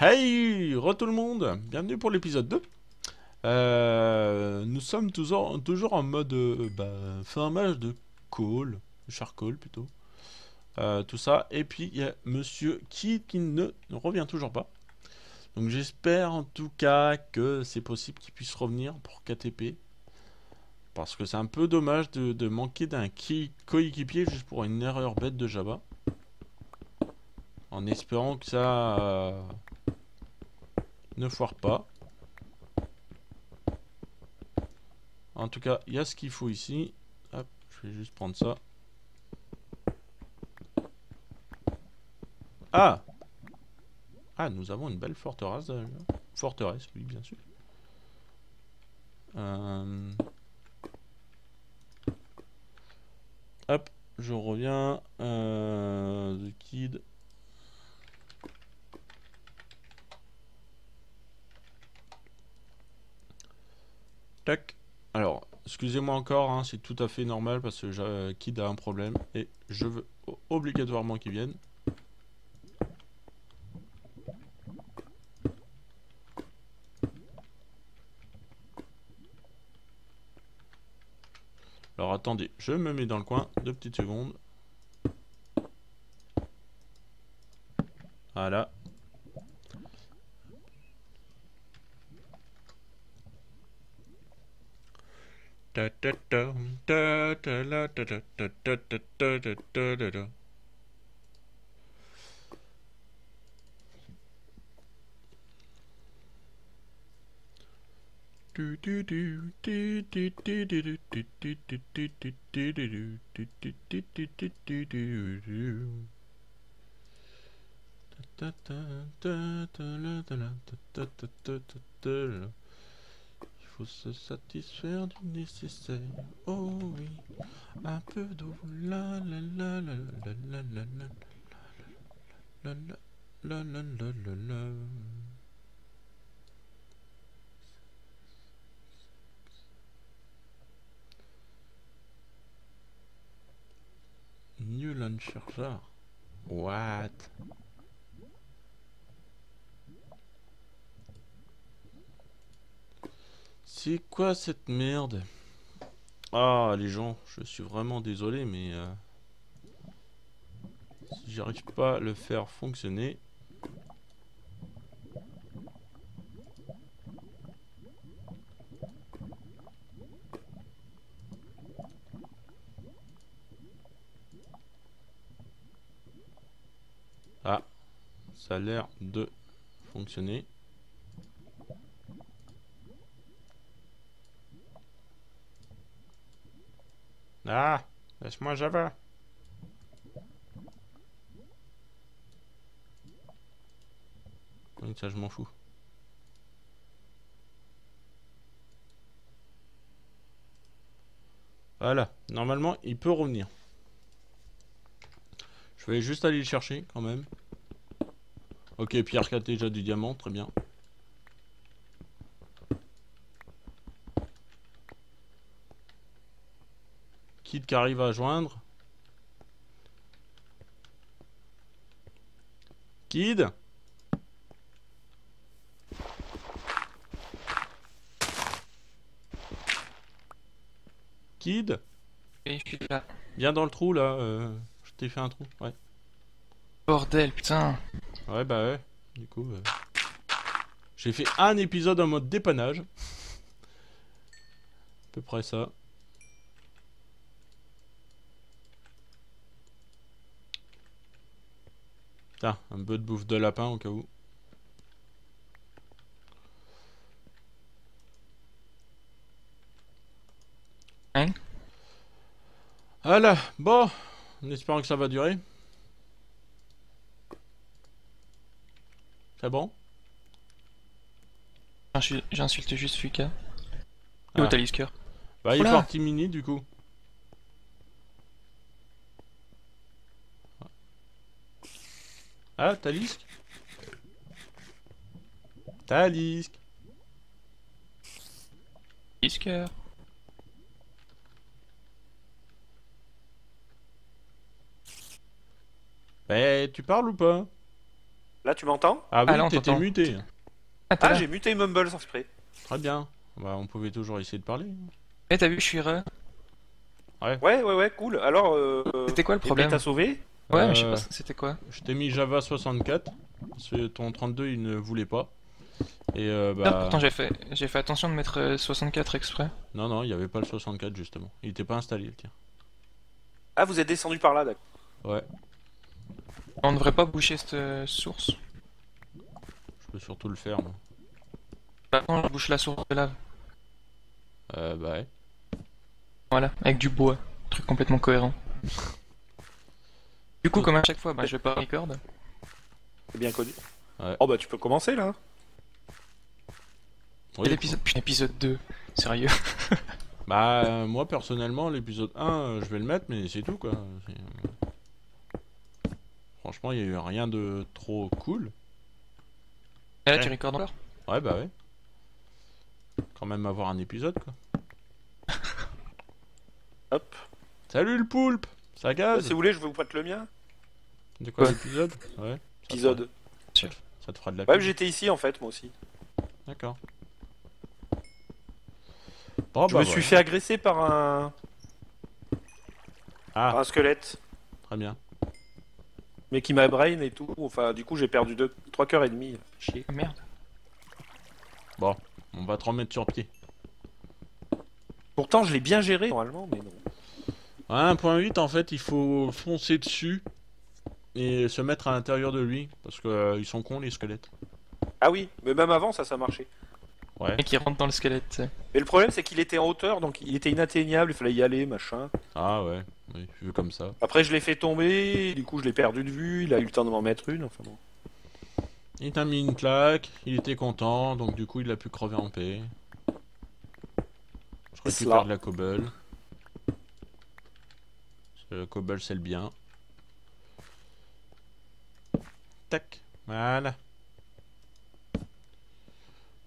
Hey, re tout le monde, bienvenue pour l'épisode 2. Euh, nous sommes toujours, en mode euh, bah, fermage de call, charcoal plutôt. Euh, tout ça, et puis il y a monsieur qui, qui ne, revient toujours pas. Donc j'espère en tout cas que c'est possible qu'il puisse revenir pour KTP. Parce que c'est un peu dommage de, de manquer d'un qui- coéquipier juste pour une erreur bête de Java. En espérant que ça euh, ne foire pas. En tout cas, il y a ce qu'il faut ici. Je vais juste prendre ça. Ah Ah, nous avons une belle forteresse. Forteresse, oui, bien sûr. Euh, Hop, je reviens. Euh... The Kid. Tac. Alors, excusez-moi encore, hein, c'est tout à fait normal parce que euh, Kid a un problème et je veux obligatoirement qu'il vienne. Alors attendez, je me mets dans le coin, deux petites secondes. Voilà. Ta ta ta, ta ta la ta ta ta ta ta ta ta ta ta ta. Du du du du du du du du du du du du du du du du du se satisfaire du nécessaire. Oh oui, un peu d'eau. La la la la la la la la la la la la la la. New launcher. What? C'est quoi cette merde? Ah les gens, je suis vraiment désolé mais euh, si j'arrive pas à le faire fonctionner. Ah, ça a l'air de fonctionner. Ah, laisse-moi Java. Ça je m'en fous. Voilà, normalement il peut revenir. Je vais juste aller le chercher quand même. Ok, Pierre qui a déjà du diamant, très bien. Kid qui arrive à joindre. Kid Kid je suis là. Viens dans le trou là, euh, je t'ai fait un trou, ouais. Bordel, putain. Ouais, bah ouais. Du coup, euh, j'ai fait un épisode en mode dépannage. À peu près ça. Tiens, un peu de bouffe de lapin au cas où. Hein? Voilà, bon, en espérant que ça va durer. C'est bon? J'insu- J'insulte juste Fuka. Ah. Bah, il est parti mini du coup. Ah, Talisk Talisk Talisker. Bah, tu parles ou pas Là, tu m'entends? Ah Ah, oui, on t'étais muté. Ah, Ah, j'ai muté Mumble sans exprès. Très bien. Bah, on pouvait toujours essayer de parler. Eh, t'as vu, je suis re. Ouais, ouais, ouais, cool. Alors, euh, C'était quoi le Epi problème t'a sauvé Ouais, mais je sais Euh, pas, c'était quoi Je t'ai mis Java 64. Parce que ton 32, il ne voulait pas. Et euh, Ah, bah. pourtant, j'ai fait, j'ai fait attention de mettre euh, 64 exprès. Non, non, il n'y avait pas le 64 justement. Il était pas installé le tien. Ah, vous êtes descendu par là, d'accord. Ouais, On ne devrait pas boucher cette euh, source. je peux surtout le faire. Moi. Maintenant, je bouche la source de lave. Euh, bah ouais. Voilà, avec du bois. Truc complètement cohérent. Du coup, comme à chaque fois, bah, je vais pas record. C'est bien connu. Ouais. Oh, bah, tu peux commencer là. Oui, l'épisode, putain, épisode 2. Sérieux. Bah, euh, moi personnellement, l'épisode 1, euh, je vais le mettre, mais c'est tout quoi. C'est, euh, Franchement, il y a eu rien de trop cool. Et là, Ouais. tu recordes encore? Ouais, bah ouais. Quand même avoir un épisode quoi. Hop. Salut le poulpe Ça Bah, gaz si vous voulez, je vais vous prête le mien. De quoi l'épisode Ouais. ça te Épisode. fera- Ça te fera de la Ouais, j'étais ici en fait, moi aussi. D'accord. Bon, je bah me suis fait agresser par un... par Ah, un squelette. très bien. Mais qui m'a brain et tout. Enfin, du coup, j'ai perdu deux... trois cœurs et demi. Chier. Ah merde. On va te remettre sur pied. Pourtant, je l'ai bien géré normalement, mais non. À 1.8, en fait, il faut foncer dessus et se mettre à l'intérieur de lui. Parce que euh, ils sont cons, les squelettes. Ah oui, mais même avant, ça, ça marchait. Ouais. Et qui rentre dans le squelette. tu sais. Mais le problème, c'est qu'il était en hauteur, donc il était inatteignable, il fallait y aller, machin. Ah ouais, oui, vu comme ça. Après, je l'ai fait tomber, du coup, je l'ai perdu de vue, il a eu le temps de m'en mettre une, enfin bon. Il t'a mis une claque, il était content, donc du coup il a pu crever en paix. Je récupère Cela. de la cobble. Le cobble c'est le bien. Tac, voilà.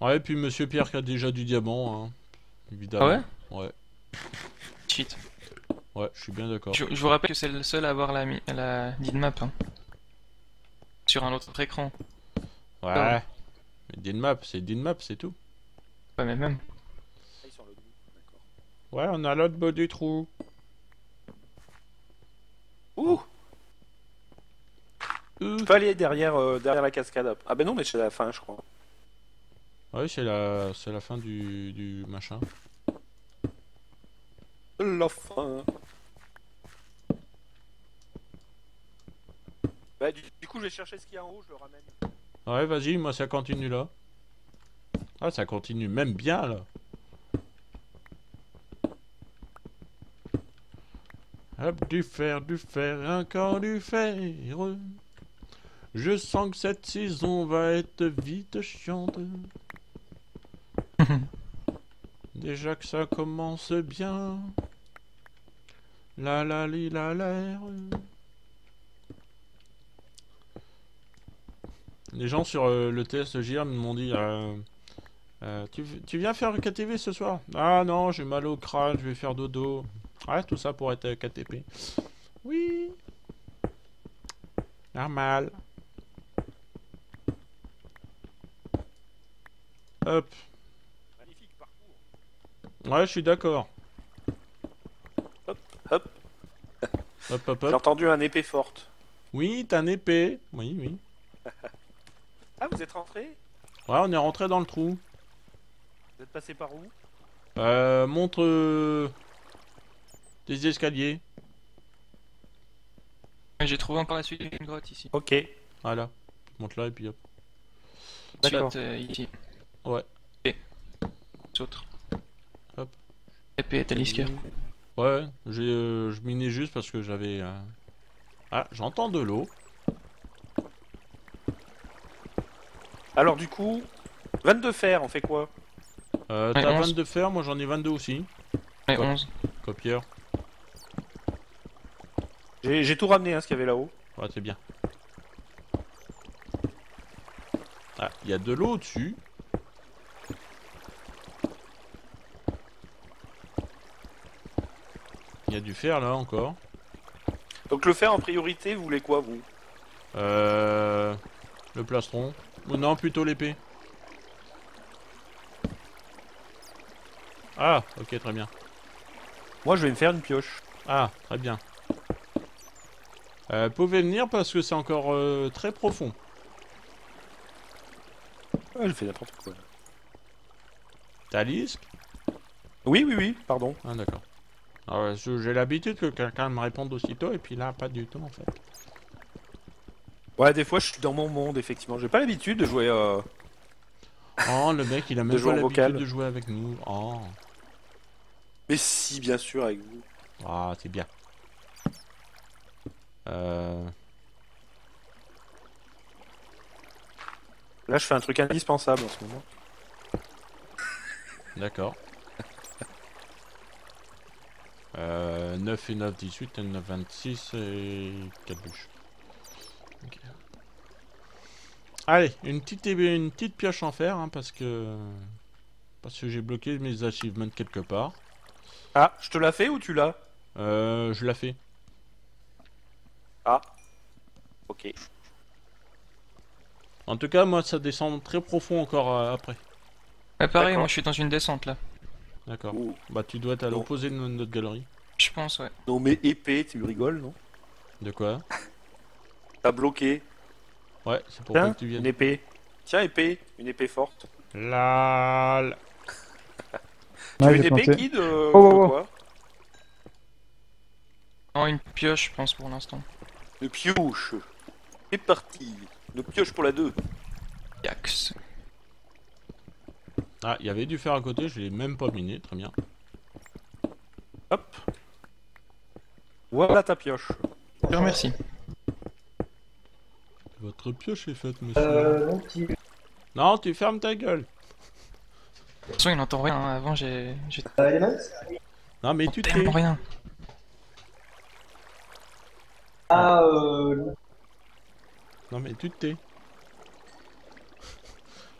Ouais, et puis Monsieur Pierre qui a déjà du diamant, hein, évidemment. Ah ouais? Ouais, Cheat. ouais, je suis bien d'accord. Je, je vous rappelle que c'est le seul à avoir la, la map. hein. Sur un autre écran. Ouais. Mais Dinmap, c'est Dinmap, c'est tout. Ouais, mais même. Ouais, on a l'autre bout du trou. Il faut aller derrière, euh, derrière la cascade. Ah ben non, mais c'est la fin, je crois. Ouais, c'est la, c'est la fin du, du machin. La fin. Bah, du, du coup, je vais chercher ce qu'il y a en haut, je le ramène. Ouais, vas-y, moi ça continue là. Ah, ça continue même bien là. Hop, du fer, du fer, encore du fer. Je sens que cette saison va être vite chiante. Déjà que ça commence bien. La la li la l'air. Les gens sur euh, le TSJR m'ont dit euh, euh, tu, tu viens faire KTV ce soir? Ah non, j'ai mal au crâne, je vais faire dodo. Ouais, tout ça pour être KTP. Oui. Normal. Hop. Magnifique parcours. Ouais, je suis d'accord. Hop. Hop, hop, J'ai hop. entendu un épée forte. Oui, t'as un épée. Oui, oui. Ah, vous êtes rentré? Ouais, on est rentré dans le trou. Vous êtes passé par où? Euh, montre euh, des escaliers. J'ai trouvé encore la suite d'une grotte ici. Ok. Voilà. Monte là et puis hop. D'accord. Euh, ici. Ouais. Et. Autre. Hop. Épée et talisker. Ouais, j'ai, euh, je minais juste parce que j'avais. euh, Ah, j'entends de l'eau. Alors, du coup, 22 fer, on fait quoi? Euh, Ouais, T'as 11. 22 fer, moi j'en ai 22 aussi. Et Quoi 11. Copieur. J'ai j'ai tout ramené, hein, ce qu'il y avait là-haut. Ouais, c'est bien. Ah, il y a de l'eau au-dessus. Il y a du fer là encore. Donc, le fer en priorité, vous voulez quoi, vous? Euh... Le plastron. Ou non, plutôt l'épée. Ah, ok, très bien. Moi, je vais me faire une pioche. Ah, très bien. Euh, pouvez venir parce que c'est encore euh, très profond. Ah, je fais n'importe quoi. T'as l'ISC Oui, oui, oui, pardon. Ah, d'accord. Ah ouais, j'ai l'habitude que quelqu'un me réponde aussitôt et puis là, pas du tout en fait. Ouais, des fois, je suis dans mon monde, effectivement. J'ai pas l'habitude de jouer. Euh... Oh, le mec, il a même pas l'habitude de jouer avec nous. Oh, Mais si, bien sûr, avec vous. ah c'est bien. Euh... Là, je fais un truc indispensable en ce moment. D'accord. Euh, 9 et 9, 18 et 9, 26 et 4 bûches. Allez, une petite, une petite pioche en fer, hein, parce que... Parce que j'ai bloqué mes achievements quelque part. Ah, je te l'ai fait ou tu l'as? Euh, je la fais. Ah. Ok. En tout cas, moi, ça descend très profond encore euh, après. Ouais, pareil, moi je suis dans une descente là. D'accord. Bah, tu dois être à l'opposé de no- notre galerie. Je pense, ouais. Non, mais épée, tu rigoles, non? De quoi? T'as bloqué. Ouais, c'est pour ça Tiens, que tu une viennes. épée. Tiens, épée. Une épée forte. Lal. tu Ouais, veux une épée, pensé. Kid euh, Oh, ou oh, oh. quoi? Non, une pioche, je pense, pour l'instant. Une pioche. C'est parti. Une pioche pour la 2. Yax. Ah, il y avait du fer à côté, je l'ai même pas miné, très bien. Hop. Voilà ta pioche. Je te remercie. Votre pioche est faite, monsieur. Euh, non, petit. Non, tu fermes ta gueule. De toute façon, il n'entend rien. hein. Avant, j'ai. Euh, Element Non, mais tu t'es. tellement rien. Ah, euh. Non, mais tu t'es. Ah, bah, euh. Ah, ah, ah, ah, ah.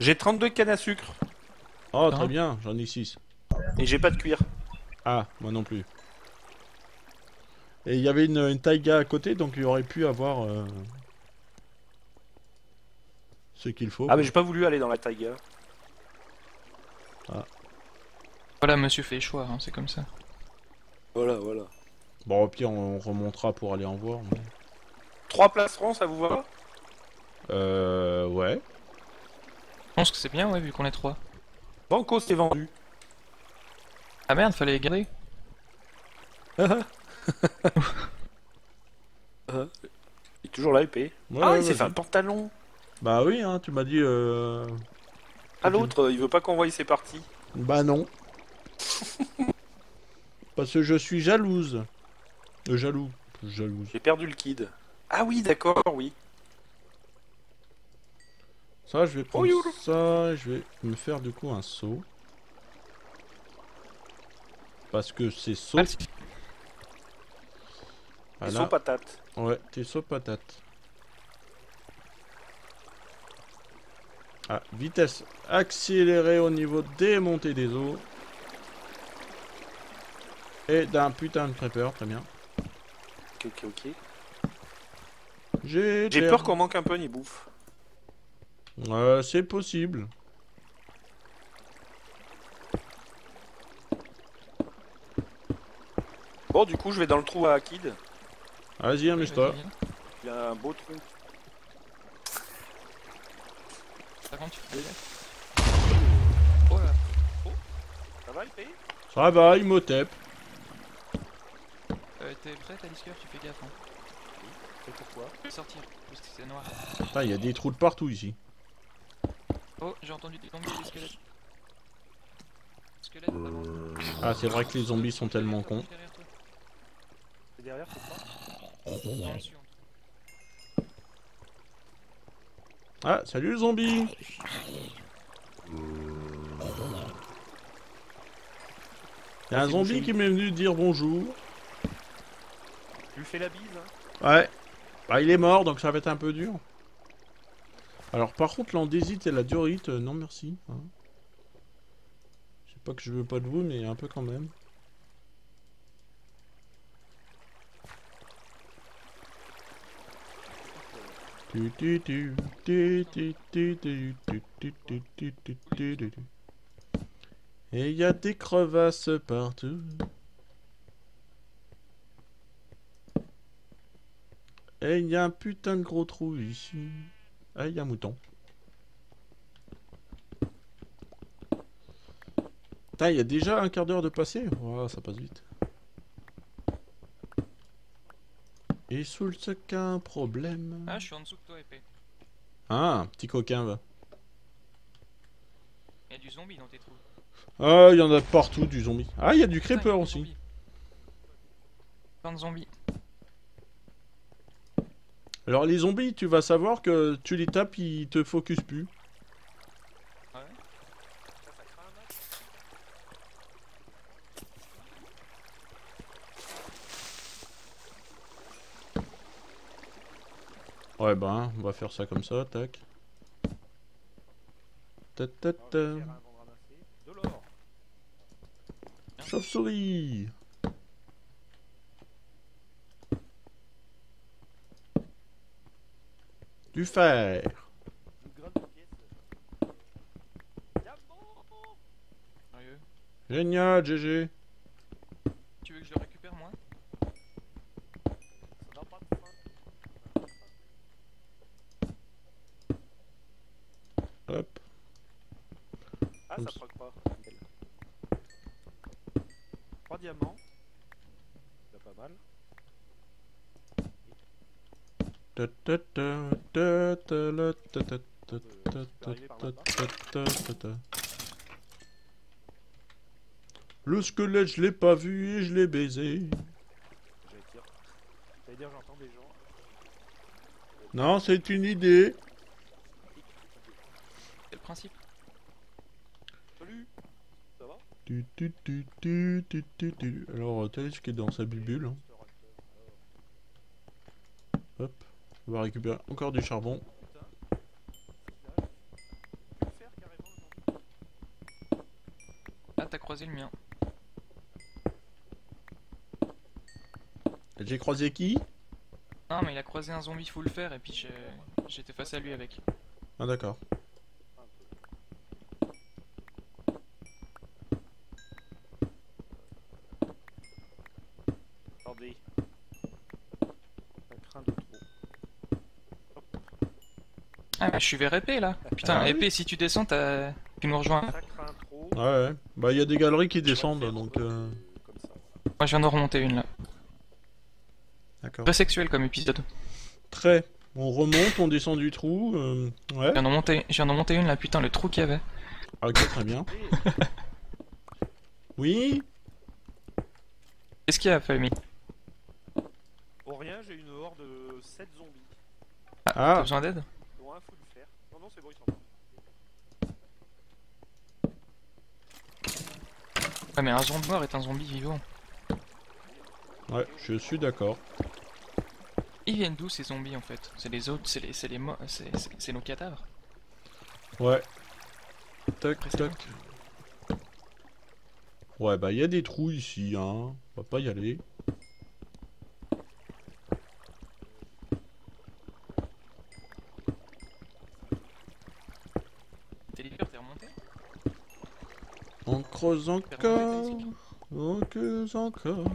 J'ai 32 cannes à sucre. Oh, très Hein bien, j'en ai 6. Et j'ai pas de cuir. Ah, moi non plus. Et il y avait une, une taïga à côté, donc il aurait pu avoir euh, ce qu'il faut. Ah, mais j'ai pas voulu aller dans la taïga. Voilà, monsieur fait choix, hein, c'est comme ça. Voilà, voilà. Bon, au pire, on remontera pour aller en voir. mais- 3 placerons, ça vous va? Euh, ouais. Je pense que c'est bien, ouais, vu qu'on est trois. Banco, c'est vendu. Ah merde, fallait les garder. Il est toujours là, épée. Ouais, ah, ouais, il s'est fait un pantalon. Bah oui, hein, tu m'as dit. Euh... À l'autre, il veut pas qu'on voie ses parties. Bah non. Parce que je suis jalouse. Euh, jaloux. Jalouse. J'ai perdu le kid. Ah oui, d'accord, oui. Ça, je vais prendre Oh, youlou. ça. Je vais me faire du coup un saut. Parce que c'est saut. Merci. Voilà. sont patates. Ouais, t'es saut patate. Ah, vitesse accélérée au niveau des montées des eaux. Et d'un putain de prepper, très bien. Ok, ok, ok. J'ai peur qu'on manque un peu, ni bouffe. Euh, c'est possible. Bon, du coup, je vais dans le trou à Kid. Vas-y, amuse-toi. Il a un beau trou. Par contre, tu Oh là. Ça va, épée Ça va, Imhotep. Euh, T'es prête, Alisker Tu fais gaffe. Hein. Et pourquoi? Sortir, parce que c'est noir. Putain, il y a des trous de partout ici. Oh, j'ai entendu des zombies, des squelettes. Squelette, avance. Ah, c'est vrai que les zombies sont tellement cons. Derrière toi. C'est derrière, c'est pas. Ah, salut le zombie Il y a un zombie qui m'est venu dire bonjour. Tu lui fais la bise, hein Ouais. Bah, il est mort, donc ça va être un peu dur. Alors par contre l'andésite et la diorite, non merci. Je sais pas que je veux pas de vous, mais un peu quand même. Et il y a des crevasses partout. Et il y a un putain de gros trou ici. Ah, il y a un mouton. Putain, il y a déjà un quart d'heure de passé. Oh, ça passe vite. Et sous ce qu'un problème. Ah, je suis en dessous de toi, épée. Ah, petit coquin va. Il y a du zombie dans tes trous. Ah, il y en a partout du zombie. Ah, il y a du de aussi. Plein de zombies. Alors les zombies, tu vas savoir que tu les tapes, ils te focus plus. Ouais? Ouais ben, on va faire ça comme ça, tac. Ta ta ta. De l'or. Chauve-souris Du fer. Génial, GG. Le squelette, je l'ai pas vu et je l'ai baisé. J'allais dire. Des gens. Non, c'est une idée. Le principe? Salut Ça va? Tu, tu, tu, tu, tu, tu, tu. Alors, Thalys qui est dans sa bubule. hein? Hop. On va récupérer encore du charbon. Faire Ah, t'as croisé le mien. J'ai croisé qui? Non, mais il a croisé un zombie full fer et puis j'étais face à lui avec. Ah d'accord. Ah, mais je suis vers épée là. Putain, Ah oui. épée, si tu descends, t'as- tu nous rejoins. Ouais, ouais. Bah, il y a des galeries qui descendent, donc... euh, euh. Moi, je viens d'en remonter une là. D'accord. Très sexuel comme épisode. Très. On remonte, on descend du trou. euh, Ouais. Je viens d'en monter, je viens d'en monter une là, putain, le trou qu'il y avait. Ah, Ok, très bien. Oui Qu'est-ce qu'il y a, famille Pour rien, j'ai une horde de 7 zombies. T'as Ah, besoin d'aide Dont un full fer. Non, non, c'est bon, ils sont morts. Ouais, mais un zombie mort est un zombie vivant. ouais, je suis d'accord. Ils viennent d'où ces zombies en fait? C'est les autres, c'est les, c'est les c'est, nos cadavres. Ouais. Tac, Précédent. tac. Ouais, bah, il y a des trous ici, hein. On va pas y aller. T'es libre, t'es remonté On creuse encore. On creuse encore.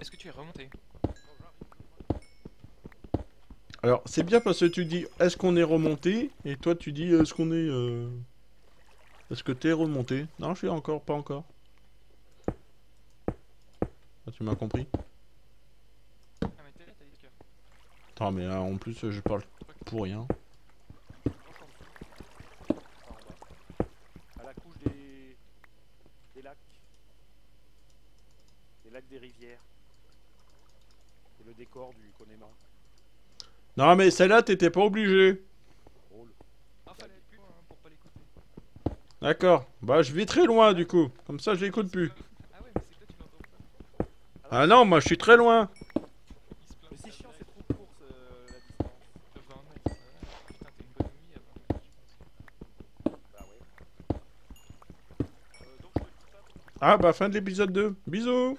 Est-ce que tu es remonté? Alors, c'est bien parce que tu dis est-ce qu'on est remonté? Et toi tu dis est-ce qu'on est. euh, Est-ce que t'es remonté? Non, je suis encore, pas encore. Ah, tu m'as compris? Ah. Attends, mais là, en plus, je parle pour rien. Par en bas. À la couche des... des lacs. Des lacs des rivières. Et le décor du Connemara. Non, mais celle-là, t'étais pas obligé. Ah, hein, pour pas l'écouter. D'accord. Bah, je vais très loin du coup. Comme ça, je l'écoute plus. Ah pas. Ah non, moi, je suis très loin. Il se plaint Mais de c'est ça, chiant, là, c'est trop court ce- la distance. de 20 mètres. ça va. Putain, t'es une bonne nuit à 20 mètres, je pense. Bah ouais. Euh, donc je fais tout ça. Ah, bah, fin de l'épisode 2. Bisous.